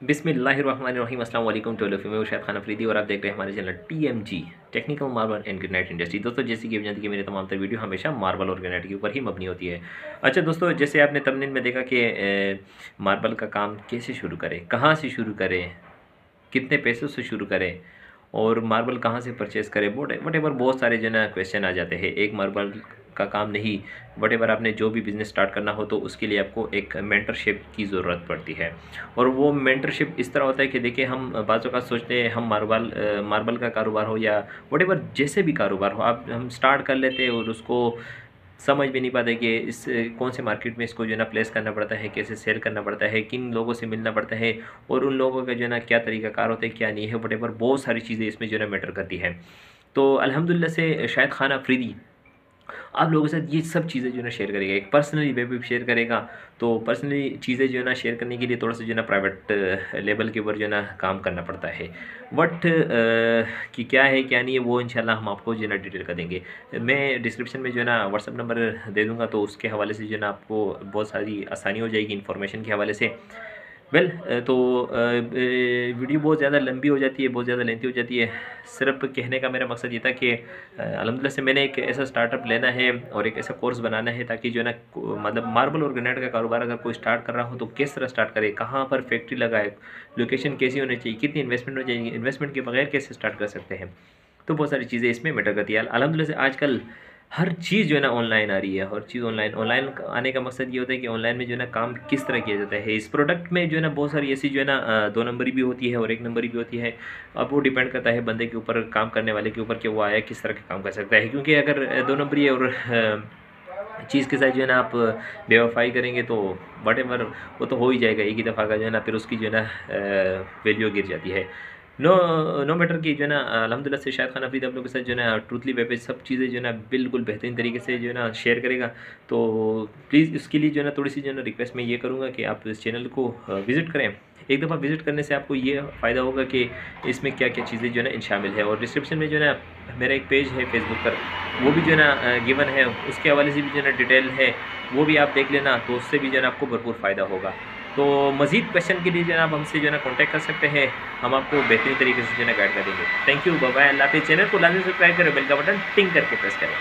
बिसमीम अल्लाम टू मैं शायद खान अफरीदी और आप देख रहे हैं हमारे channel T M G technical marble and granite industry दोस्तों, जैसे कि जानती कि मेरे तमाम तर वीडियो हमेशा मार्बल और ग्रेनाइट के ऊपर ही मबनी होती है। अच्छा दोस्तों, जैसे आपने तमनीन में देखा कि मार्बल का काम कैसे शुरू करें? कहाँ से शुरू करें? कितने पैसों से शुरू करें? और मार्बल कहाँ से परचेस करें? वट एवर बहुत सारे जो ना क्वेश्चन आ जाते हैं। एक मार्बल का काम नहीं वट एवर आपने जो भी बिज़नेस स्टार्ट करना हो तो उसके लिए आपको एक मेंटरशिप की ज़रूरत पड़ती है। और वो मेंटरशिप इस तरह होता है कि देखिए हम बाज़ों का सोचते हैं, हम मार्बल मार्बल का कारोबार हो या वट एवर जैसे भी कारोबार हो, आप, हम स्टार्ट कर लेते हैं और उसको समझ भी नहीं पाते कि इस, कौन से मार्केट में इसको जो है ना प्लेस करना पड़ता है, कैसे सेल करना पड़ता है, किन लोगों से मिलना पड़ता है और उन लोगों का जो है ना क्या तरीका कार होता है, क्या नहीं है वटेवर बहुत सारी चीज़ें इसमें जो है ना मैटर करती है। तो अलहमदिल्ला से शायद खाना फ्रीदी आप लोगों के साथ ये सब चीज़ें जो है ना शेयर करेगा। एक पर्सनली वे भी शेयर करेगा। तो पर्सनली चीज़ें जो है ना शेयर करने के लिए थोड़ा सा जो है ना प्राइवेट लेवल के ऊपर जो है ना काम करना पड़ता है। बट कि क्या है, क्या नहीं है, वो इंशाल्लाह हम आपको जो है ना डिटेल कर देंगे। मैं डिस्क्रिप्शन में जो है ना व्हाट्सअप नंबर दे दूँगा तो उसके हवाले से जो है ना आपको बहुत सारी आसानी हो जाएगी इन्फॉर्मेशन के हवाले से। वेल तो वीडियो बहुत ज़्यादा लंबी हो जाती है, बहुत ज़्यादा लेंथी हो जाती है। सिर्फ़ कहने का मेरा मकसद ये था कि अलहमदिल्ला से मैंने एक ऐसा स्टार्टअप लेना है और एक ऐसा कोर्स बनाना है ताकि जो है ना मतलब मार्बल और ग्रेनाइट का कारोबार अगर कोई स्टार्ट कर रहा हो तो किस तरह स्टार्ट करे, कहाँ पर फैक्ट्री लगाए लोकेशन कैसी होनी चाहिए, कितनी इन्वेस्टमेंट हो जाएगी इन्वेस्टमेंट के बगैर कैसे स्टार्ट कर सकते हैं। तो बहुत सारी चीज़ें इसमें मैटर करती है। अलहमदिल्ला से आजकल हर चीज़ जो है ना ऑनलाइन आ रही है, हर चीज़ ऑनलाइन ऑनलाइन आने का मकसद ये होता है कि ऑनलाइन में जो है ना काम किस तरह किया जाता है। इस प्रोडक्ट में जो है ना बहुत सारी ऐसी जो है ना दो नंबरी भी होती है और एक नंबरी भी होती है। अब वो डिपेंड करता है बंदे के ऊपर, काम करने वाले के ऊपर कि वो आया, किस तरह का काम कर सकता है। क्योंकि अगर दो नंबरी और चीज़ के साथ जो है ना आप बेवफाई करेंगे तो वट वो तो हो ही जाएगा। एक ही दफ़ा का जो है ना, फिर उसकी जो है ना वैल्यू गिर जाती है। नो नो मैटर की जो है ना अलहमदिल्ला से शायद खान अफरीद आप लोगों के साथ जो है ना ट्रूथली वे पे सब चीज़ें जो है ना बिल्कुल बेहतरीन तरीके से जो है ना शेयर करेगा तो प्लीज़ इसके लिए जो है ना थोड़ी सी जो है ना रिक्वेस्ट मैं ये करूँगा कि आप इस चैनल को विज़िट करें एक दफ़ा विज़िट करने से आपको ये फ़ायदा होगा कि इसमें क्या क्या चीज़ें जो है ना शामिल है और डिस्क्रिप्शन में जो है ना मेरा एक पेज है फेसबुक पर वो भी जो है ना गिवन है उसके हवाले से भी जो है ना डिटेल है वो भी आप देख लेना तो उससे भी जो है ना आपको भरपूर फ़ायदा होगा तो मज़ीद क्वेश्चन के लिए जो है आप हमसे जो है ना कॉन्टैक्ट कर सकते हैं। हम आपको बेहतरीन तरीके से जो है ना गाइड कर देंगे थैंक यू बाय अल्लाह के चैनल को लाजमी सब्सक्राइब करें बेल का बटन टिंग करके प्रेस करें।